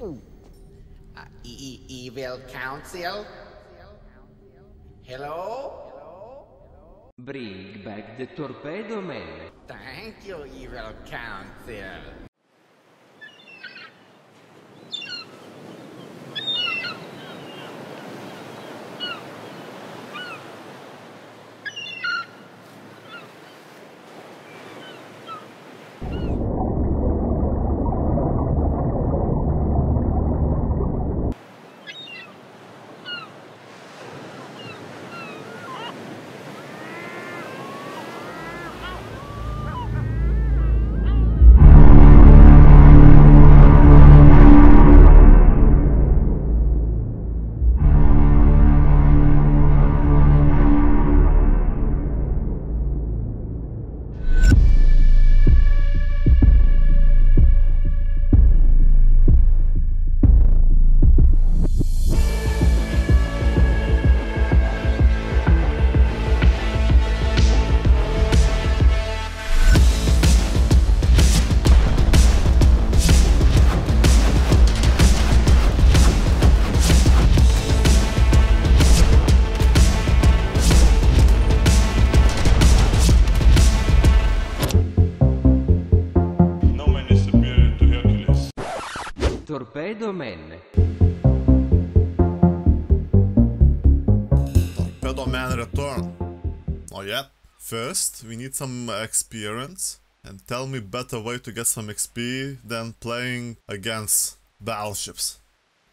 Uh, e evil Council? Hello? Bring back the torpedo man. Thank you, Evil Council. Torpedo man. Torpedo Man return. Oh yeah. First, we need some uh, experience. And tell me better way to get some XP than playing against battleships.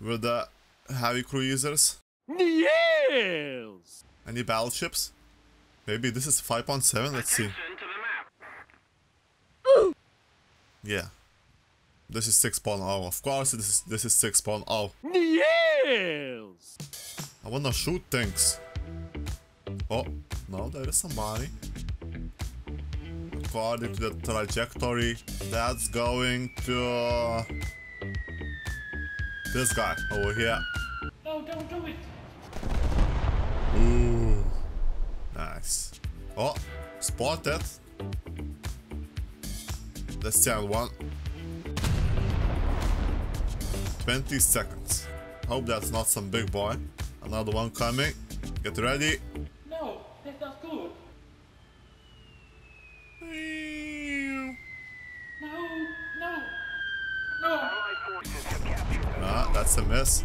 With the heavy cruisers. Yes! Any battleships? Maybe this is 5.7, let's see. Yeah. This is 6.0. Of course this is this is 6.0. Yes! I wanna shoot things. Oh, no, there is somebody. According to the trajectory, that's going to uh, this guy over here. No, don't do it! Ooh, nice. Oh, spotted. Let's send one. 20 seconds. Hope that's not some big boy. Another one coming. Get ready. No, that's not good. No, no, no! Ah, that's a miss.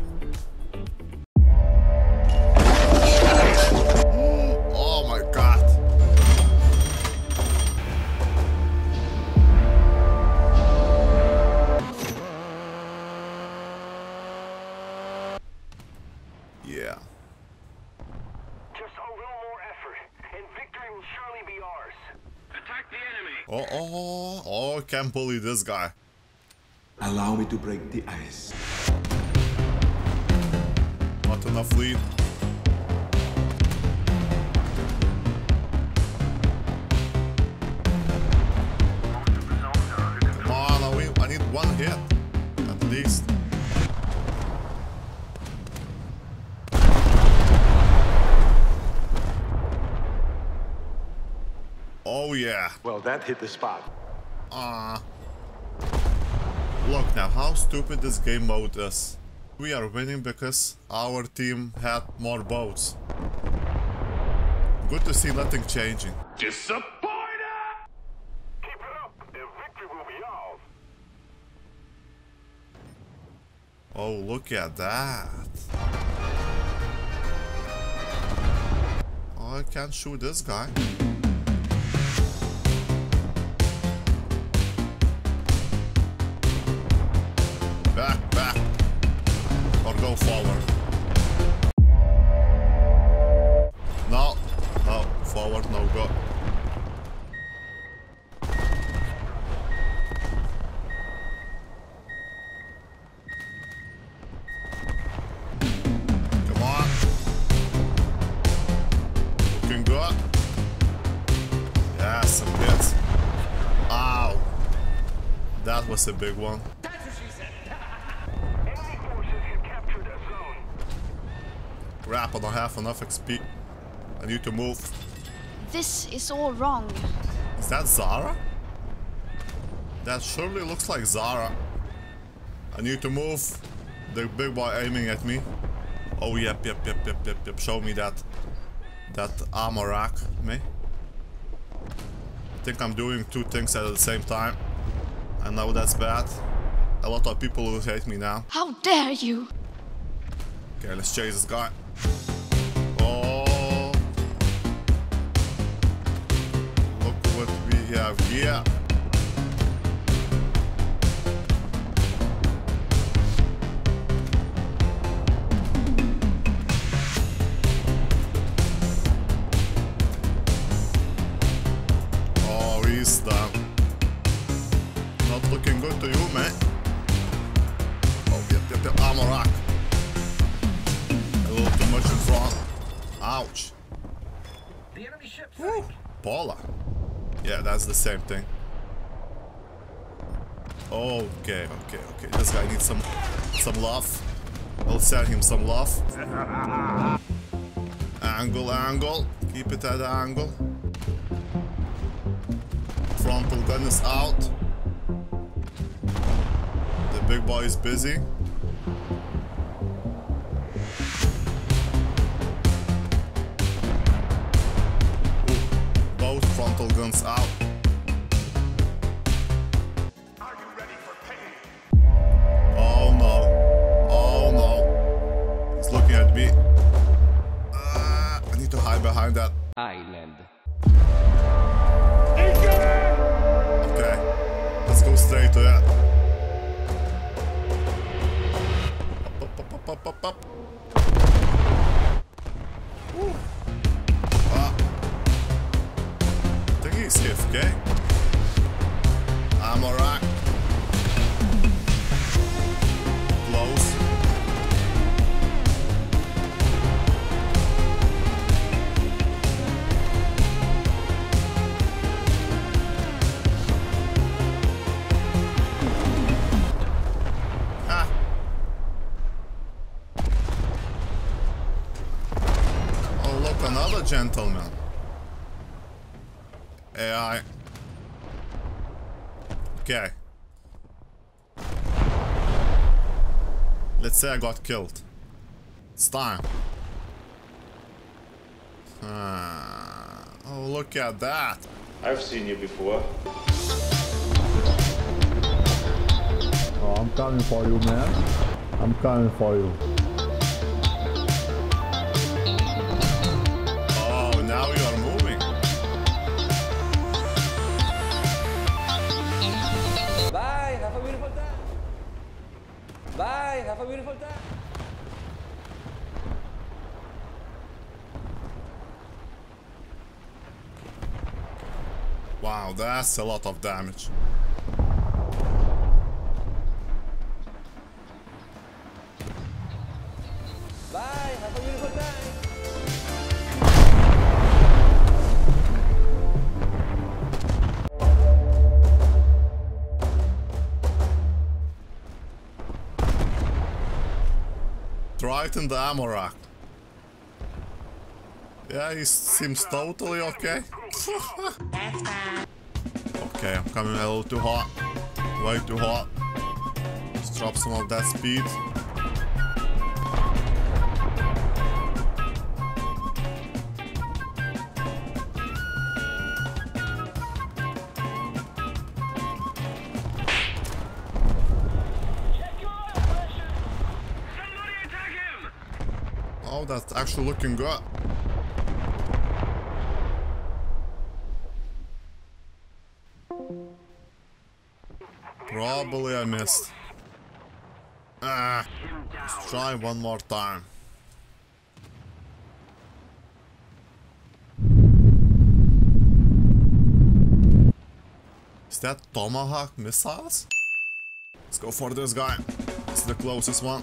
Can't bully this guy. Allow me to break the ice. Not enough lead. Come on, I, I need one hit. At least. Oh yeah. Well, that hit the spot. Ah. Look now, how stupid this game mode is. We are winning because our team had more boats. Good to see nothing changing. Disappointed! Keep it up, and victory will be ours. Oh, look at that. Oh, I can't shoot this guy. That was a big one. Enemy forces have captured a. Crap, I don't have enough XP. I need to move. This is all wrong. Is that Zara? That surely looks like Zara. I need to move. The big boy aiming at me. Oh yep, yep, yep, yep, yep, yep. Show me that that armor rack, me. I think I'm doing two things at the same time. I know that's bad. A lot of people will hate me now. How dare you? Okay, let's chase this guy. Oh. Look what we have here. That's the same thing. Okay, okay, okay. This guy needs some some love. We'll send him some love. Angle, angle. Keep it at the angle. Frontal gun is out. The big boy is busy. Guns out. Let's say I got killed. It's time. Ah. Oh, look at that. I've seen you before. Oh, I'm coming for you, man. I'm coming for you. Bye, have a beautiful time. Wow, that's a lot of damage. It in the ammo rack. Yeah, he seems totally okay. okay, I'm coming a little too hot. Way too hot. Let's drop some of that speed. That's actually looking good. Probably I missed. Ah, let's try one more time. Is that Tomahawk missiles? Let's go for this guy. It's the closest one.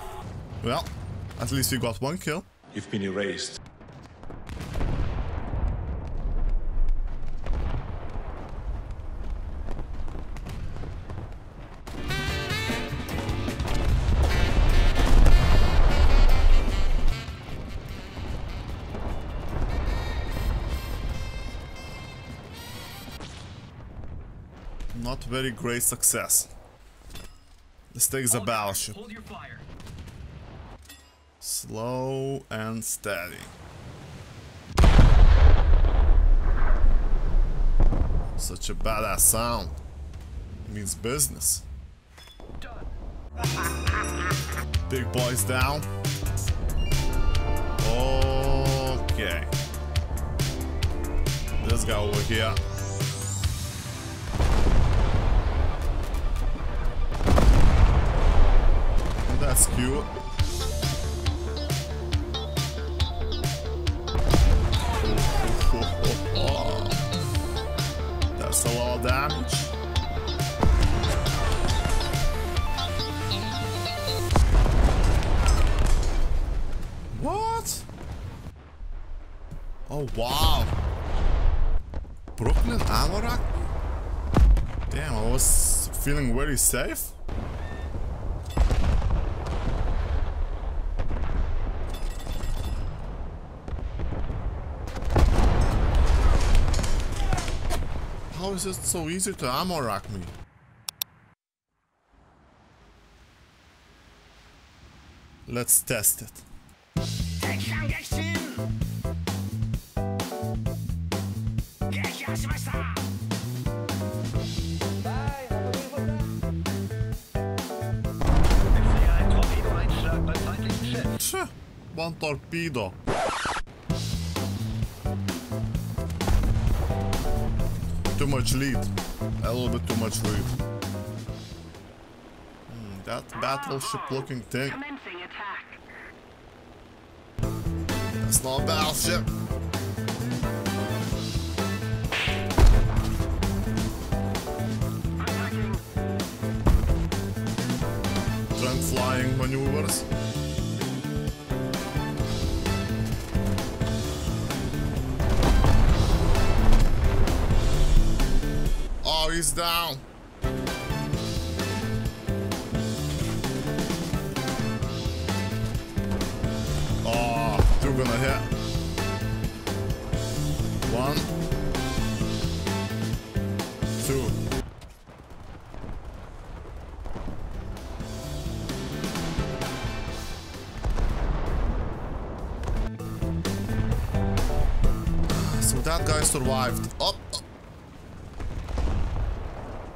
Well, at least we got one kill. You've been erased. Not very great success. Let's take the battleship. Hold your fire. Slow and steady. Such a badass sound. It means business. Big boys down. Okay. This guy over here. That's cute. That's a lot of damage. What? Oh wow. Brooklyn ammo rack? Damn, I was feeling very safe. Is it so easy to ammo rack me? Let's test it. One torpedo. Too much lead. A little bit too much lead. Hmm, that battleship looking thing. That's not a battleship. Trend flying maneuvers. Oh, he's down. Oh, two gonna hit. One. Two. So that guy survived. Up.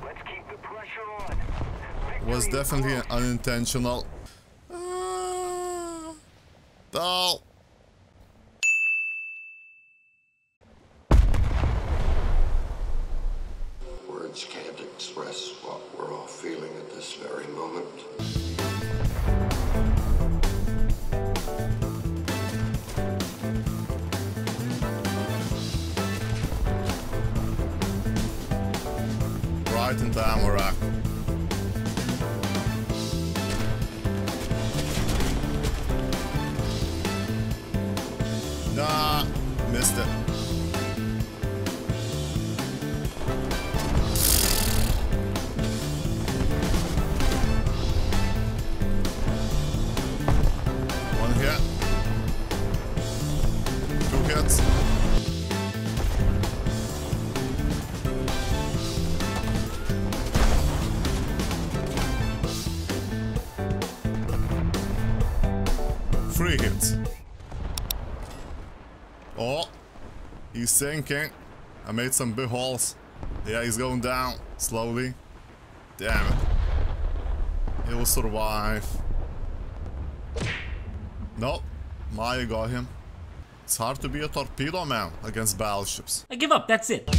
Let's keep the pressure on. Victory was definitely unintentional. Uh, no. Words can't express what we're all feeling at this very moment. Right into ammo rack. Nah, Three hits. Oh, he's sinking. I made some big holes. Yeah, he's going down slowly. Damn it. He will survive. Nope, Maya got him. It's hard to be a torpedo man against battleships. I give up, that's it.